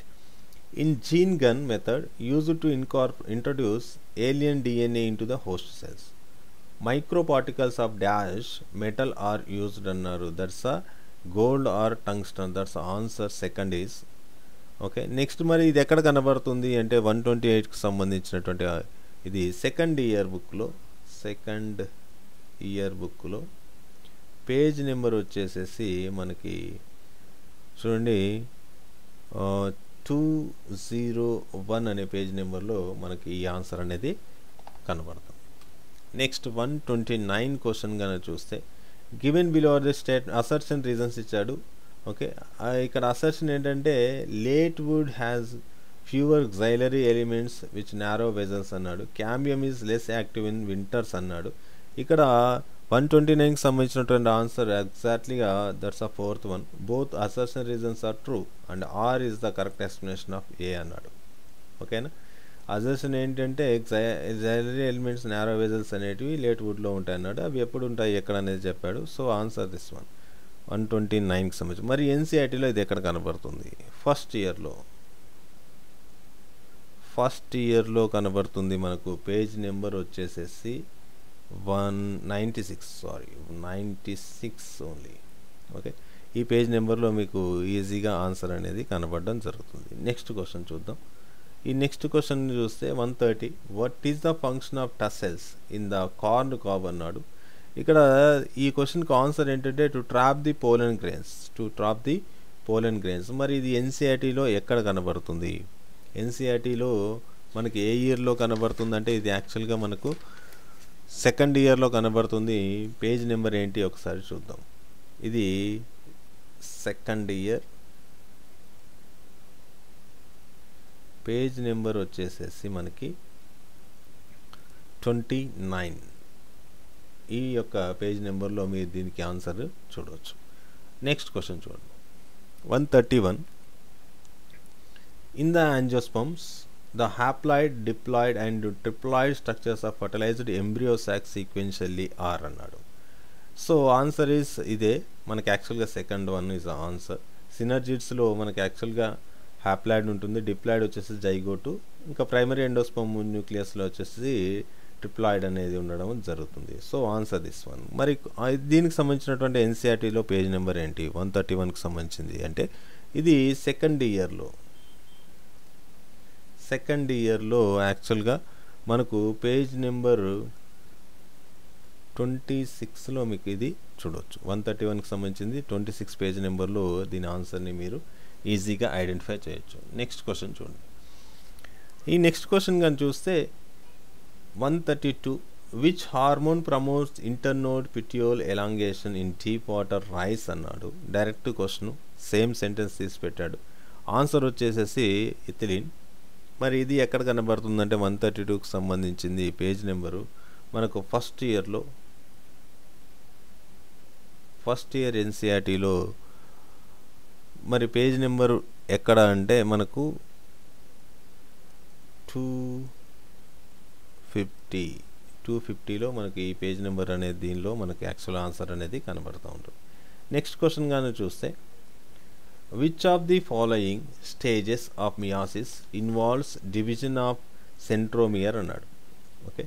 In gene gun method use to ఇన్కార్ప్ introduce alien DNA in to the host cells. Micro particles of dash metal are used అన్నారు. That's a gold or tungsten. That's answer second is okay next మరి ఇది ఎక్కడ కనబడుతుంది అంటే one twenty ఎయిట్కి సంబంధించినటువంటి ఇది second year బుక్లో సెకండ్ ఇయర్ బుక్లో పేజ్ నెంబర్ వచ్చేసేసి మనకి చూడండి టూ జీరో వన్ అనే పేజ్ నెంబర్లో మనకి ఈ ఆన్సర్ అనేది కనబడుతుంది next one twenty nine question కనుక చూస్తే given below are the state assertion reasons ఇచ్చాడు. ఓకే. ఇక్కడ అసర్షన్ ఏంటంటే late wood has fewer xylary elements which narrow vessels అన్నాడు. Cambium is less active in winters అన్నాడు. ఇక్కడ వన్ ట్వంటీ నైన్కి సంబంధించినటువంటి answer ఎగ్జాక్ట్లీగా that's a fourth one both assertion reasons are true and R is the correct explanation of A అన్నాడు. ఓకేనా? Assertion ఏంటంటే xylary elements narrow vessels అనేటివి late వుడ్లో ఉంటాయి అన్నాడు అవి ఎప్పుడు ఉంటాయి? ఎక్కడ అనేది చెప్పాడు. So answer this one one twenty నైన్కి సంబంధించి. మరి ఎన్సీఐటీలో ఇది ఎక్కడ కనబడుతుంది? ఫస్ట్ ఇయర్లో. ఫస్ట్ ఇయర్లో కనబడుతుంది మనకు. పేజ్ నెంబర్ వచ్చేసేసి one ninety six sorry ninety six only. Okay? ఈ పేజ్ నెంబర్లో మీకు ఈజీగా ఆన్సర్ అనేది కనబడడం జరుగుతుంది. నెక్స్ట్ క్వశ్చన్ చూద్దాం. ఈ నెక్స్ట్ క్వశ్చన్ చూస్తే one thirty. What is the function of tassels in the corn cob అన్నాడు ఇక్కడ ఈ క్వశ్చన్కి ఆన్సర్ ఏంటంటే to trap the pollen grains to trap the pollen grains మరి ఇది ఎన్సీఆర్టీలో ఎక్కడ కనబడుతుంది? ఎన్సీఆర్టీలో మనకి ఏ ఇయర్లో కనబడుతుందంటే ఇది యాక్చువల్గా మనకు సెకండ్ ఇయర్లో కనబడుతుంది. పేజ్ నెంబర్ ఏంటి? ఒకసారి చూద్దాం. ఇది సెకండ్ ఇయర్. పేజ్ నెంబర్ వచ్చేసేసి మనకి ట్వంటీ నైన్. ఈ యొక్క పేజ్ నెంబర్లో మీరు దీనికి ఆన్సర్ చూడవచ్చు. నెక్స్ట్ క్వశ్చన్ చూడండి. One thirty one. In the angiosperms the haploid diploid and triploid structures of fertilised embryo sacs sequentially are అన్నాడు. సో ఆన్సర్ ఈస్ ఇదే. మనకి యాక్చువల్గా సెకండ్ వన్ ఈజ్ ఆన్సర్ సినర్జిట్స్లో మనకి యాక్చువల్గా హ్యాప్లాయిడ్ ఉంటుంది డిప్లాయిడ్ వచ్చేసి జైగోటు ఇంకా ప్రైమరీ ఎండోస్పమ్ న్యూక్లియస్లో వచ్చేసి ట్రిప్లాయిడ్ అనేది ఉండడం జరుగుతుంది. సో ఆన్సర్ దిస్ వన్ మరి దీనికి సంబంధించినటువంటి ఎన్సీఆర్టీలో పేజ్ నెంబర్ ఏంటి? వన్ థర్టీ వన్కి సంబంధించింది. అంటే ఇది సెకండ్ ఇయర్లో సెకండ్ ఇయర్లో యాక్చువల్గా మనకు పేజ్ నెంబర్ ట్వంటీ సిక్స్లో మీకు ఇది చూడవచ్చు వన్ థర్టీ వన్కి సంబంధించింది. ట్వంటీ సిక్స్ పేజ్ నెంబర్లో దీని ఆన్సర్ని మీరు ఈజీగా ఐడెంటిఫై చేయొచ్చు. నెక్స్ట్ క్వశ్చన్ చూడండి. ఈ నెక్స్ట్ క్వశ్చన్ కానీ చూస్తే one thirty two which hormone promotes internode petiole elongation in deep water rice అన్నాడు. డైరెక్ట్ క్వశ్చన్ సేమ్ సెంటెన్స్ తీసి పెట్టాడు. ఆన్సర్ వచ్చేసేసి ఇథిలిన్. మరి ఇది ఎక్కడ కనబడుతుందంటే వన్ థర్టీ టూకి సంబంధించింది పేజ్ నెంబరు. మనకు ఫస్ట్ ఇయర్లో ఫస్ట్ ఇయర్ ఎన్సీఆర్టీలో మరి పేజ్ నెంబర్ ఎక్కడ అంటే మనకు టూ ఫిఫ్టీ టూ ఫిఫ్టీలో మనకి ఈ పేజ్ నెంబర్ అనేది దీనిలో మనకి యాక్చువల్ ఆన్సర్ అనేది కనబడుతూ ఉంటుంది. నెక్స్ట్ క్వశ్చన్ కానీ చూస్తే which of the following stages of meiosis involves division of centromere అన్నాడు. Okay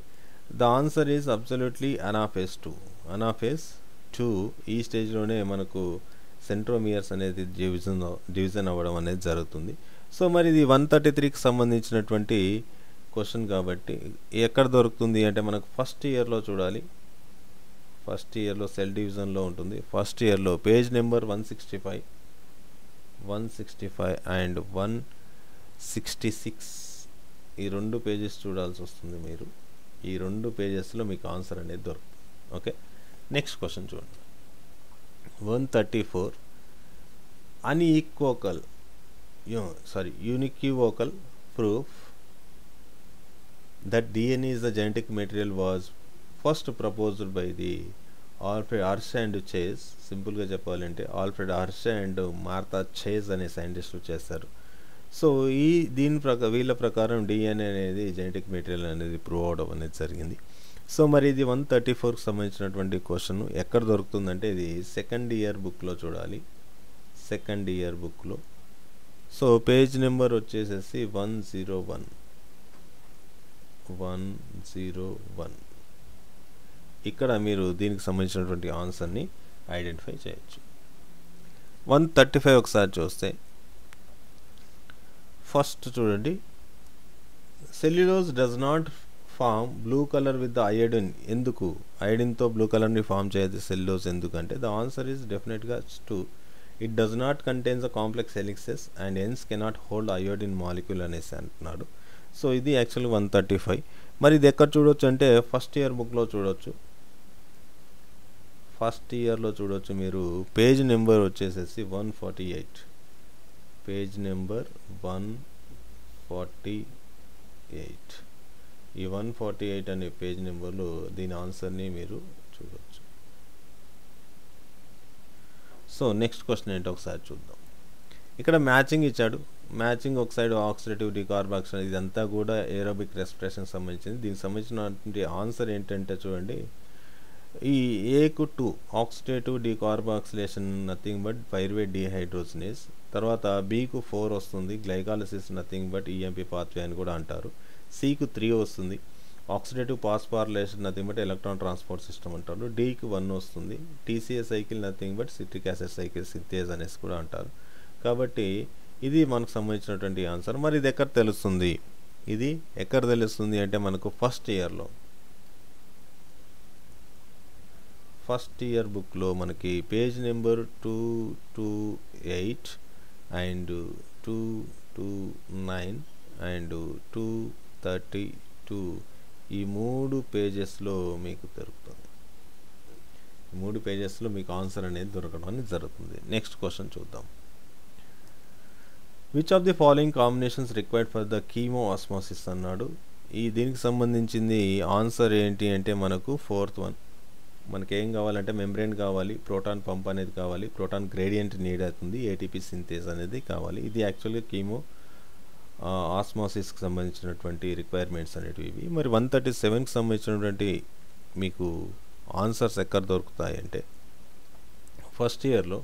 the answer is absolutely anaphase two anaphase two ఈ స్టేజ్లోనే మనకు సెంట్రోమియర్స్ అనేది డివిజన్ డివిజన్ అవ్వడం అనేది జరుగుతుంది. సో మరి ఇది వన్ థర్టీ త్రీకి సంబంధించినటువంటి క్వశ్చన్ కాబట్టి ఎక్కడ దొరుకుతుంది అంటే మనకు ఫస్ట్ ఇయర్లో చూడాలి. ఫస్ట్ ఇయర్లో సెల్ డివిజన్లో ఉంటుంది. ఫస్ట్ ఇయర్లో page number one sixty five. One sixty five and one sixty six. ఈ రెండు పేజెస్ చూడాల్సి వస్తుంది మీరు. ఈ రెండు పేజెస్లో మీకు ఆన్సర్ అనేది దొరుకుతుంది. ఓకే? నెక్స్ట్ క్వశ్చన్ చూడండి. One thirty four. Unequivocal sorry unequivocal proof that DNA is the genetic material was first proposed by the Alfred Hershey and Chase సింపుల్గా చెప్పాలంటే Alfred Hershey and Martha Chase అనే సైంటిస్టులు చేస్తారు so ఈ దీని ప్రక వీళ్ళ ప్రకారం డిఎన్ఏ అనేది జెనెటిక్ మెటీరియల్ అనేది ప్రూవ్ అవడం అనేది జరిగింది. సో మరి ఇది వన్ థర్టీ ఫోర్కి సంబంధించినటువంటి క్వశ్చన్ ఎక్కడ దొరుకుతుందంటే ఇది సెకండ్ ఇయర్ బుక్లో చూడాలి. సెకండ్ ఇయర్ బుక్లో సో పేజ్ నెంబర్ వచ్చేసేసి one zero one. One zero one. ఇక్కడ మీరు దీనికి సంబంధించినటువంటి ఆన్సర్ని ఐడెంటిఫై చేయొచ్చు. వన్ థర్టీ ఫైవ్ ఒకసారి చూస్తే ఫస్ట్ చూడండి. Cellulose does not form blue colour with the iodine ఎందుకు? అయోడిన్తో బ్లూ కలర్ని ఫామ్ చేయదు సెల్యులోజ్ ఎందుకంటే ద ఆన్సర్ ఈజ్ డెఫినెట్గా two it does not contains a complex helices and hence cannot hold iodine molecule అనేసి అంటున్నాడు. సో ఇది యాక్చువల్లీ వన్ థర్టీ ఫైవ్. మరి ఇది ఎక్కడ చూడొచ్చు అంటే ఫస్ట్ ఇయర్ బుక్లో చూడొచ్చు. ఫస్ట్ ఇయర్లో చూడొచ్చు మీరు. పేజ్ నెంబర్ వచ్చేసేసి one forty eight. Page number one forty eight. ఈ వన్ ఫార్టీ ఎయిట్ అనే పేజ్ నెంబర్లో దీని ఆన్సర్ని మీరు చూడవచ్చు సో నెక్స్ట్ క్వశ్చన్ ఏంటో ఒకసారి చూద్దాం. ఇక్కడ మ్యాచింగ్ ఇచ్చాడు. మ్యాచింగ్ ఒక సైడ్ ఆక్సిడేటివ్ డికార్బాక్షన్ ఇదంతా కూడా ఏరోబిక్ రెస్పిరేషన్కి సంబంధించింది. దీనికి సంబంధించినటువంటి ఆన్సర్ ఏంటంటే చూడండి ఈ ఏకు two oxidative decarboxylation nothing but pyruvate dehydrogenase. తర్వాత బీకు ఫోర్ వస్తుంది glycolysis nothing but EMP pathway అని కూడా అంటారు. సికు త్రీ వస్తుంది oxidative phosphorylation nothing but electron transport system అంటారు. డీకి వన్ వస్తుంది TCA cycle nothing but citric acid cycle synthase అనేసి కూడా అంటారు. కాబట్టి ఇది మనకు సంబంధించినటువంటి ఆన్సర్ మరి ఇది ఎక్కడ తెలుస్తుంది? ఇది ఎక్కడ తెలుస్తుంది అంటే మనకు ఫస్ట్ ఇయర్లో ఫస్ట్ ఇయర్ బుక్లో మనకి page number two two eight and two two nine and two thirty two ఈ మూడు పేజెస్లో మీకు దొరుకుతుంది. మూడు పేజెస్లో మీకు ఆన్సర్ అనేది దొరకడం అనేది జరుగుతుంది. నెక్స్ట్ క్వశ్చన్ చూద్దాం. Which of the following combinations required for the chemiosmosis అన్నాడు? ఈ దీనికి సంబంధించింది ఆన్సర్ ఏంటి అంటే మనకు ఫోర్త్ వన్ మనకి ఏం కావాలంటే మెంబ్రెయిన్ కావాలి ప్రోటాన్ పంప్ అనేది కావాలి ప్రోటాన్ గ్రేడియంట్ నీడ్ అవుతుంది ఏటీపీ సింథేస్ అనేది కావాలి. ఇది యాక్చువల్గా కీమో ఆస్మాసిస్కి సంబంధించినటువంటి రిక్వైర్మెంట్స్ అనేటివి ఇవి. మరి వన్ థర్టీ సెవెన్కి సంబంధించినటువంటి మీకు ఆన్సర్స్ ఎక్కడ దొరుకుతాయి అంటే ఫస్ట్ ఇయర్లో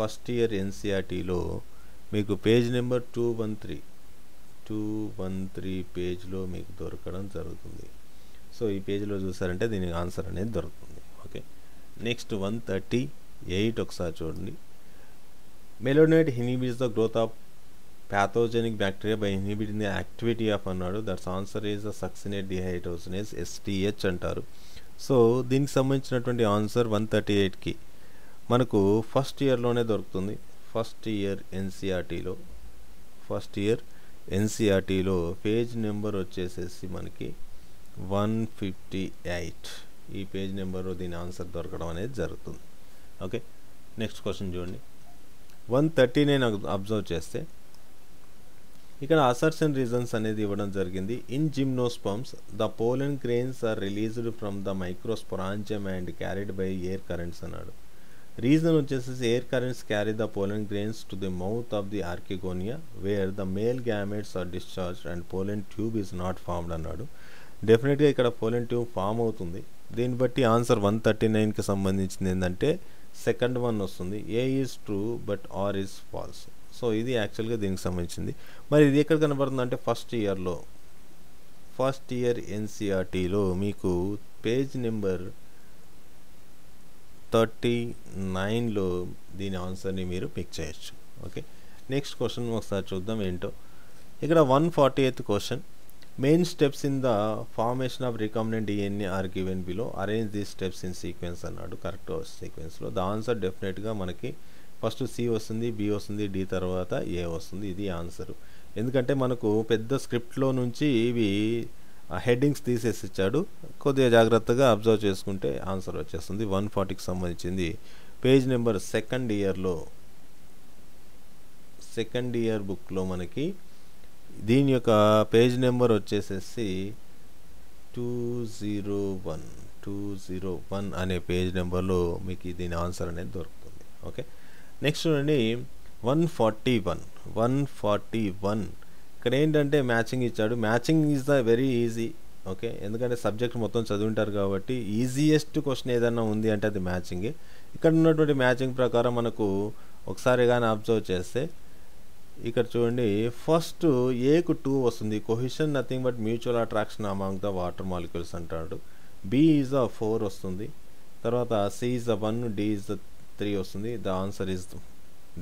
ఫస్ట్ ఇయర్ ఎన్సీఆర్టీలో మీకు page number two one three two one three పేజ్లో మీకు దొరకడం జరుగుతుంది. సో ఈ పేజ్లో చూసారంటే దీనికి ఆన్సర్ అనేది దొరుకుతుంది. Okay. Next one thirty eight ఒకసారి చూడండి. Malonate inhibits the growth of pathogenic bacteria by inhibiting the activity of అన్నాడు. That's answer is the succinate dehydrogenase STH అంటారు. సో దీనికి సంబంధించినటువంటి ఆన్సర్ వన్ థర్టీ ఎయిట్కి. మనకు ఫస్ట్ ఇయర్లోనే దొరుకుతుంది. ఫస్ట్ ఇయర్ ఎన్సీఆర్టీలో ఫస్ట్ ఇయర్ ఎన్సీఆర్టీలో పేజ్ నెంబర్ వచ్చేసేసి మనకి వన్ ఫిఫ్టీ ఎయిట్ ఈ పేజ్ నెంబర్ దీని ఆన్సర్ దొరకడం అనేది జరుగుతుంది. ఓకే నెక్స్ట్ క్వశ్చన్ చూడండి. వన్ థర్టీ నేను అబ్జర్వ్ చేస్తే ఇక్కడ అసర్షన్ రీజన్స్ అనేది ఇవ్వడం జరిగింది. In gymnosperms the pollen grains are released from the microsporangium and carried by air currents అన్నాడు. రీజన్ వచ్చేసి air currents carry the pollen grains to the mouth of the archegonia where the male gametes are discharge and pollen tube is not formed అన్నాడు. డెఫినెట్గా ఇక్కడ Poland tube form అవుతుంది. దీన్ని బట్టి answer one thirty నైన్కి సంబంధించింది ఏంటంటే సెకండ్ వన్ వస్తుంది. A is true but R is false so ఇది యాక్చువల్గా దీనికి సంబంధించింది. మరి ఇది ఎక్కడ కనబడుతుంది అంటే ఫస్ట్ ఇయర్లో ఫస్ట్ ఇయర్ ఎన్సీఆర్టీలో మీకు పేజ్ నెంబర్ థర్టీ నైన్లో దీని ఆన్సర్ని మీరు పిక్ చేయొచ్చు. ఓకే? నెక్స్ట్ క్వశ్చన్ ఒకసారి చూద్దాం ఏంటో. ఇక్కడ one forty eighth question. Main steps in the formation of recombinant DNA are given below. Arrange the steps in sequence అన్నాడు. కరెక్ట్ సీక్వెన్స్లో. ద ఆన్సర్ డెఫినెట్గా మనకి ఫస్ట్ సి వస్తుంది బి వస్తుంది డి తర్వాత ఏ వస్తుంది? ఇది ఆన్సర్. ఎందుకంటే మనకు పెద్ద స్క్రిప్ట్లో నుంచి ఇవి హెడ్డింగ్స్ తీసేసి ఇచ్చాడు. కొద్దిగా జాగ్రత్తగా అబ్జర్వ్ చేసుకుంటే ఆన్సర్ వచ్చేస్తుంది. వన్ ఫార్టీకి సంబంధించింది. పేజ్ నెంబర్ సెకండ్ ఇయర్లో సెకండ్ ఇయర్ బుక్లో మనకి దీని యొక్క పేజ్ నెంబర్ వచ్చేసేసి two zero one two zero one అనే పేజ్ నెంబర్లో మీకు దీని ఆన్సర్ అనేది దొరుకుతుంది. ఓకే? నెక్స్ట్ చూడండి. One forty one one forty one ఇక్కడ ఏంటంటే మ్యాచింగ్ ఇచ్చాడు. Matching is the very easy okay? ఎందుకంటే సబ్జెక్ట్ మొత్తం చదువుంటారు కాబట్టి ఈజియెస్ట్ క్వశ్చన్ ఏదైనా ఉంది అంటే అది మ్యాచింగే. ఇక్కడ ఉన్నటువంటి మ్యాచింగ్ ప్రకారం మనకు ఒకసారి కానీ అబ్జర్వ్ చేస్తే ఇక్కడ చూడండి ఫస్ట్ ఏకు టూ వస్తుంది. Cohesion nothing but mutual attraction among the water molecules అంటాడు. బి ఈజ్ ద ఫోర్ వస్తుంది. తర్వాత C is the one D is the three వస్తుంది. The answer is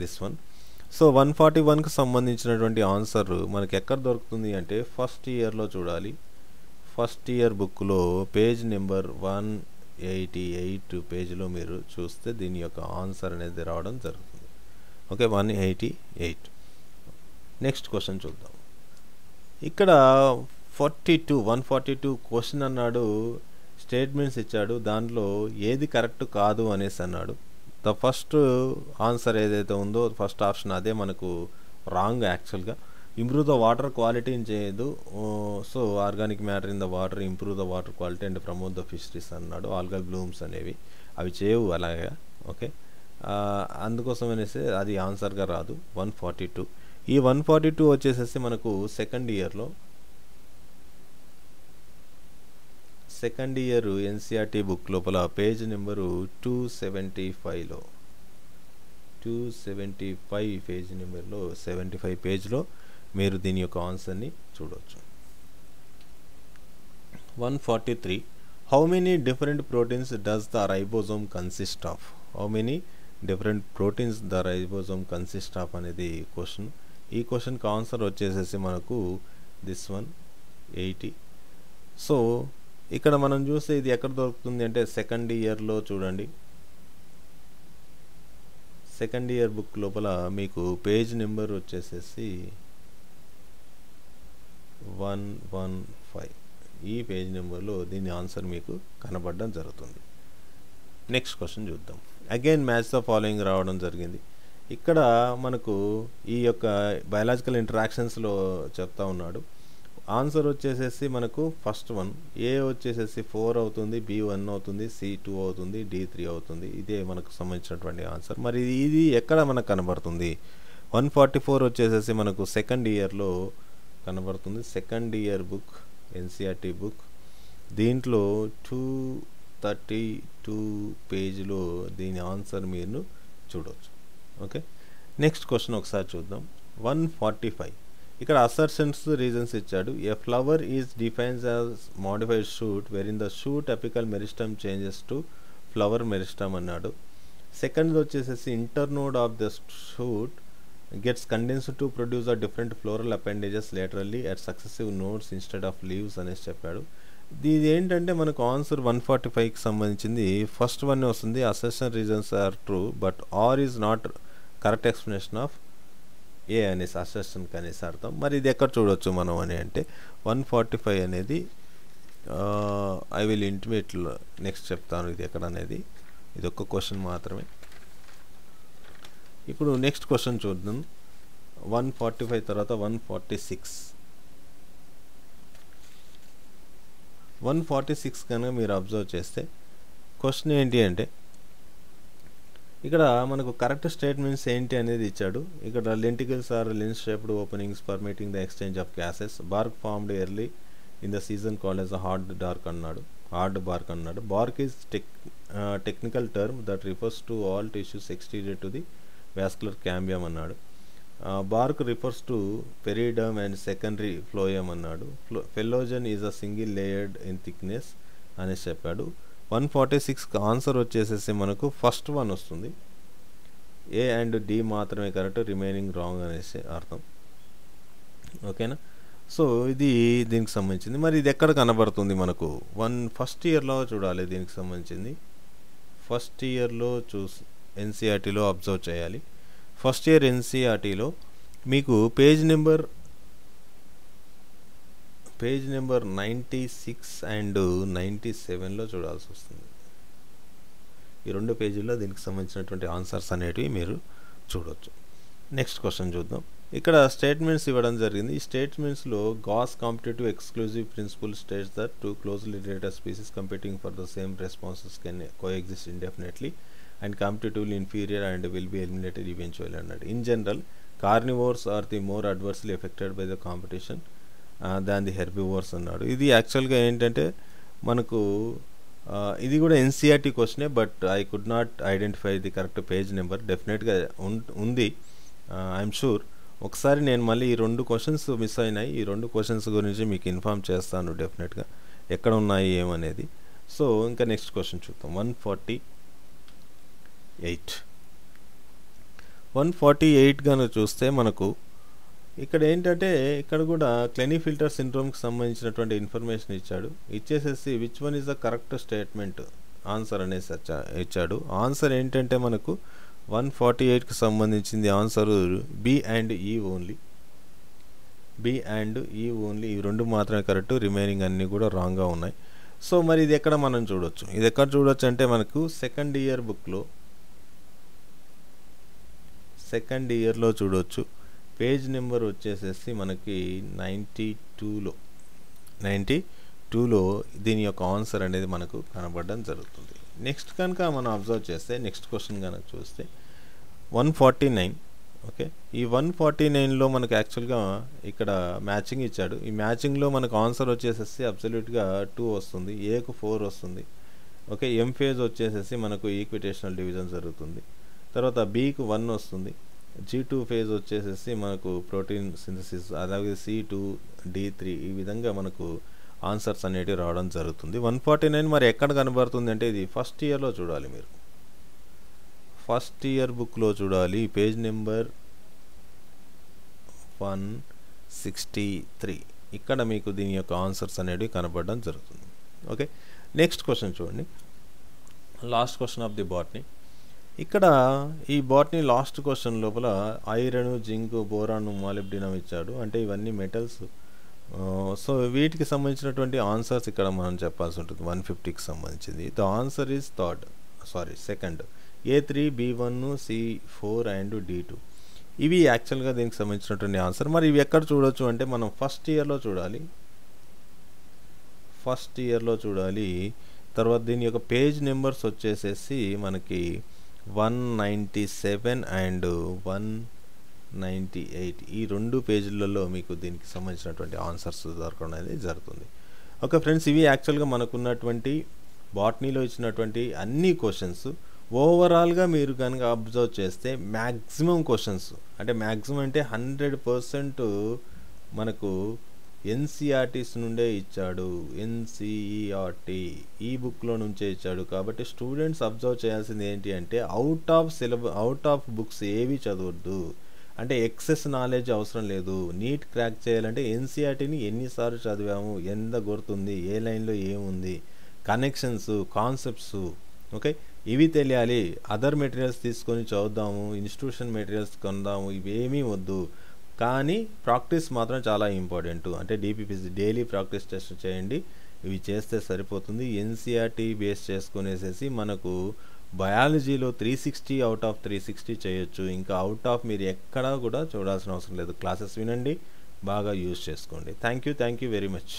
this one so one forty వన్కి సంబంధించినటువంటి answer మనకి ఎక్కడ దొరుకుతుంది అంటే ఫస్ట్ ఇయర్లో చూడాలి. ఫస్ట్ ఇయర్ బుక్లో page number one eighty eight పేజ్లో మీరు చూస్తే దీని యొక్క ఆన్సర్ అనేది రావడం జరుగుతుంది. Okay one eighty eight. Next question చూద్దాం. ఇక్కడ forty two one forty two question అన్నాడు స్టేట్మెంట్స్ ఇచ్చాడు దాంట్లో ఏది కరెక్ట్ కాదు అనేసి అన్నాడు. ద ఫస్ట్ ఆన్సర్ ఏదైతే ఉందో ఫస్ట్ ఆప్షన్ అదే మనకు రాంగ్ యాక్చువల్గా. ఇంప్రూవ్ ద వాటర్ క్వాలిటీని చేయదు. So organic matter in the water improve the water quality and promote the fisheries అన్నాడు. ఆల్గల్ బ్లూమ్స్ అనేవి. అవి చేయవు అలాగా ఓకే? అందుకోసం అనేసి అది ఆన్సర్గా రాదు. One forty two. ఈ వన్ ఫార్టీ టూ వచ్చేసేసి మనకు సెకండ్ ఇయర్లో సెకండ్ ఇయర్ ఎన్సీఆర్టీ బుక్ లోపల పేజ్ నెంబరు టూ సెవెంటీ ఫైవ్లో. టూ సెవెంటీ ఫైవ్ పేజ్ నెంబర్లో సెవెంటీ ఫైవ్ పేజ్లో మీరు దీని యొక్క ఆన్సర్ని చూడవచ్చు one forty three. How many different proteins does the ribosome consist of how many different proteins the ribosome consist of అనేది క్వశ్చన్ ఈ క్వశ్చన్కి ఆన్సర్ వచ్చేసేసి మనకు దిస్ వన్ ఎయిటీ సో ఇక్కడ మనం చూస్తే ఇది ఎక్కడ దొరుకుతుంది అంటే సెకండ్ ఇయర్లో చూడండి. సెకండ్ ఇయర్ బుక్ లోపల మీకు పేజ్ నెంబర్ వచ్చేసేసి వన్ వన్ ఫైవ్ ఈ పేజ్ నెంబర్లో దీని ఆన్సర్ మీకు కనబడడం జరుగుతుంది. నెక్స్ట్ క్వశ్చన్ చూద్దాం. అగైన్ మ్యాచ్ ద ఫాలోయింగ్ రావడం జరిగింది. ఇక్కడ మనకు ఈ యొక్క బయలాజికల్ ఇంటరాక్షన్స్లో చెప్తా ఉన్నాడు. ఆన్సర్ వచ్చేసేసి మనకు ఫస్ట్ వన్ ఏ వచ్చేసేసి ఫోర్ అవుతుంది బి వన్ అవుతుంది సి టూ అవుతుంది డి త్రీ అవుతుంది. ఇదే మనకు సంబంధించినటువంటి ఆన్సర్ మరి ఇది ఎక్కడ మనకు కనబడుతుంది? వన్ ఫార్టీ ఫోర్ వచ్చేసేసి మనకు సెకండ్ ఇయర్లో కనబడుతుంది. Second year book NCERT book దీంట్లో టూ థర్టీ టూ పేజ్లో దీని ఆన్సర్ మీరు చూడవచ్చు ఓకే నెక్స్ట్ క్వశ్చన్ ఒకసారి చూద్దాం. వన్ ఫార్టీ ఫైవ్ ఇక్కడ అసర్షన్స్ రీజన్స్ ఇచ్చాడు. A flower is defines as modified shoot where in the shoot apical meristem changes to flower meristem అన్నాడు సెకండ్ వచ్చేసేసి internode of the shoot gets condensed to produce a different floral appendages laterally at successive nodes instead of leaves అనేసి చెప్పాడు. ఇది ఏంటంటే మనకు answer one forty ఫైవ్కి సంబంధించింది. First one వస్తుంది assertion reasons are true but R is not correct explanation of A అనేసి అసెషన్కి అనేసి అర్థం మరి ఇది ఎక్కడ చూడొచ్చు మనం అని అంటే వన్ ఫార్టీ ఫైవ్ అనేది ఐ విల్ ఇంటిమేట్లో నెక్స్ట్ చెప్తాను ఇది ఎక్కడ అనేది. ఇది ఒక్క క్వశ్చన్ మాత్రమే. ఇప్పుడు నెక్స్ట్ క్వశ్చన్ చూద్దాం. వన్ ఫార్టీ ఫైవ్ తర్వాత one forty six. One forty six కనుక మీరు అబ్జర్వ్ చేస్తే క్వశ్చన్ ఏంటి అంటే ఇక్కడ మనకు కరెక్ట్ స్టేట్మెంట్స్ ఏంటి అనేది ఇచ్చాడు. ఇక్కడ lenticels are lens shaped openings permitting the exchange of gases bark formed early in the season called as hard dark అన్నాడు. హార్డ్ బార్క్ అన్నాడు. Bark is tech technical term that refers to all tissues exterior to the vascular cambium అన్నాడు. Bark refers to periderm and secondary phloem అన్నాడు. Phello phellogen is a single layered in thickness అనేసి చెప్పాడు. One forty సిక్స్కి answer వచ్చేసేసి మనకు first one వస్తుంది. A and D మాత్రమే correct remaining wrong అనేసి అర్థం. ఓకేనా? సో ఇది దీనికి సంబంధించింది. మరి ఇది ఎక్కడ కనబడుతుంది మనకు? వన్ ఫస్ట్ ఇయర్లో చూడాలి దీనికి సంబంధించింది. ఫస్ట్ ఇయర్లో చూసి ఎన్సీఆర్టీలో అబ్జర్వ్ చేయాలి. ఫస్ట్ ఇయర్ ఎన్సీఆర్టీలో మీకు page number page number ninety six and ninety సెవెన్లో చూడాల్సి వస్తుంది. ఈ రెండు పేజీల్లో దీనికి సంబంధించినటువంటి ఆన్సర్స్ అనేటివి మీరు చూడవచ్చు నెక్స్ట్ క్వశ్చన్ చూద్దాం. ఇక్కడ స్టేట్మెంట్స్ ఇవ్వడం జరిగింది. ఈ స్టేట్మెంట్స్లో Gause's competitive exclusive principle states that two closely related species competing for the same responses can coexist indefinitely and competitively inferior and will be eliminated eventual అన్నాడు. In general carnivores are the more adversely affected by the competition than the herbivores అన్నాడు. ఇది యాక్చువల్గా ఏంటంటే మనకు ఇది కూడా NCERT క్వశ్చనే but I could not identify the correct page number డెఫినెట్గా ఉంది. ఐఎమ్ షూర్ ఒకసారి నేను మళ్ళీ ఈ రెండు క్వశ్చన్స్ మిస్ అయినాయి. ఈ రెండు క్వశ్చన్స్ గురించి మీకు ఇన్ఫామ్ చేస్తాను డెఫినెట్గా ఎక్కడ ఉన్నాయి ఏమనేది. సో ఇంకా నెక్స్ట్ క్వశ్చన్ చూద్దాం. One forty eight one forty eight కనుక చూస్తే మనకు ఇక్కడ ఏంటంటే ఇక్కడ కూడా క్లెనీ ఫిల్టర్ సిండ్రోమ్కి సంబంధించినటువంటి ఇన్ఫర్మేషన్ ఇచ్చాడు. ఇచ్చేసేసి which one is the correct statement answer అనేసి ఇచ్చాడు. ఆన్సర్ ఏంటంటే మనకు వన్ ఫార్టీ ఎయిట్కి సంబంధించింది answer B and E only B and E only ఈ రెండు మాత్రమే కరెక్ట్. రిమైనింగ్ అన్నీ కూడా రాంగ్గా ఉన్నాయి. సో మరి ఇది ఎక్కడ మనం చూడొచ్చు? ఇది ఎక్కడ చూడొచ్చు అంటే మనకు సెకండ్ ఇయర్ బుక్లో సెకండ్ ఇయర్లో చూడొచ్చు. పేజ్ నెంబర్ వచ్చేసేసి మనకి నైంటీ టూలో. నైంటీ టూలో దీని యొక్క ఆన్సర్ అనేది మనకు కనబడడం జరుగుతుంది. నెక్స్ట్ కనుక మనం అబ్జర్వ్ చేస్తే నెక్స్ట్ క్వశ్చన్ కనుక చూస్తే వన్ ఫార్టీ నైన్ ఓకే? ఈ వన్ ఫార్టీ నైన్లో మనకు యాక్చువల్గా ఇక్కడ మ్యాచింగ్ ఇచ్చాడు. ఈ మ్యాచింగ్లో మనకు ఆన్సర్ వచ్చేసేసి అబ్సల్యూట్గా టూ వస్తుంది ఏకు ఫోర్ వస్తుంది ఓకే? ఎం ఫేజ్ వచ్చేసేసి మనకు ఈక్విటేషనల్ డివిజన్ జరుగుతుంది. తర్వాత బీకి వన్ వస్తుంది జీ టూ ఫేజ్ వచ్చేసేసి మనకు ప్రోటీన్ సింథసిస్ అలాగే సి టూ డి త్రీ ఈ విధంగా మనకు ఆన్సర్స్ అనేటివి రావడం జరుగుతుంది. వన్ ఫార్టీ నైన్ మరి ఎక్కడ కనబడుతుంది అంటే ఇది ఫస్ట్ ఇయర్లో చూడాలి మీరు. ఫస్ట్ ఇయర్ బుక్లో చూడాలి. Page number one sixty three. ఇక్కడ మీకు దీని యొక్క ఆన్సర్స్ అనేవి కనబడడం జరుగుతుంది. ఓకే? నెక్స్ట్ క్వశ్చన్ చూడండి. Last question of the botany. ఇక్కడ ఈ బాట్నీ లాస్ట్ క్వశ్చన్ లోపల ఐరన్ జింక్ బోరాన్ మాలిబ్డినం ఇచ్చాడు. అంటే ఇవన్నీ మెటల్స్ సో వీటికి సంబంధించినటువంటి ఆన్సర్స్ ఇక్కడ మనం చెప్పాల్సి ఉంటుంది. వన్ ఫిఫ్టీకి సంబంధించింది. The answer is third sorry second A three B one C four and D two ఇవి యాక్చువల్గా దీనికి సంబంధించినటువంటి ఆన్సర్ మరి ఇవి ఎక్కడ చూడొచ్చు అంటే మనం ఫస్ట్ ఇయర్లో చూడాలి. ఫస్ట్ ఇయర్లో చూడాలి. తర్వాత దీని యొక్క పేజ్ నెంబర్స్ వచ్చేసేసి మనకి one ninety seven and one ninety eight. ఈ రెండు పేజీలలో మీకు దీనికి సంబంధించినటువంటి ఆన్సర్స్ దొరకడం అనేది జరుగుతుంది. ఓకే ఫ్రెండ్స్ ఇవి యాక్చువల్గా మనకున్నటువంటి బాటనీలో ఇచ్చినటువంటి అన్ని క్వశ్చన్స్. ఓవరాల్గా మీరు కనుక అబ్జర్వ్ చేస్తే మ్యాక్సిమం క్వశ్చన్స్ అంటే మ్యాక్సిమం అంటే హండ్రెడ్ పర్సెంట్ మనకు ఎన్సీఆర్టీస్ నుండే ఇచ్చాడు. ఎన్సీఈఆర్టీ ఈ బుక్లో నుంచే ఇచ్చాడు. కాబట్టి స్టూడెంట్స్ అబ్జర్వ్ చేయాల్సింది ఏంటి అంటే out of syllabus out of books ఏవి చదవద్దు. అంటే ఎక్సెస్ నాలెడ్జ్ అవసరం లేదు. నీట్ క్రాక్ చేయాలంటే ఎన్సీఆర్టీని ఎన్నిసార్లు చదివాము? ఎంత గుర్తుంది? ఏ లైన్లో ఏముంది? Connections concepts okay? ఇవి తెలియాలి. అదర్ మెటీరియల్స్ తీసుకొని చదువుదాము. Institution materials కొందాము. ఇవేమీ వద్దు. కానీ ప్రాక్టీస్ మాత్రం చాలా ఇంపార్టెంట్. అంటే డిపిపిసి డైలీ ప్రాక్టీస్ టెస్ట్ చేయండి. ఇవి చేస్తే సరిపోతుంది. ఎన్సీఆర్టీ బేస్ చేసుకునేసేసి మనకు బయాలజీలో three sixty out of three sixty చేయొచ్చు. ఇంకా అవుట్ ఆఫ్ మీరు ఎక్కడా కూడా చూడాల్సిన అవసరం లేదు. క్లాసెస్ వినండి. బాగా యూజ్ చేసుకోండి. Thank you thank you very much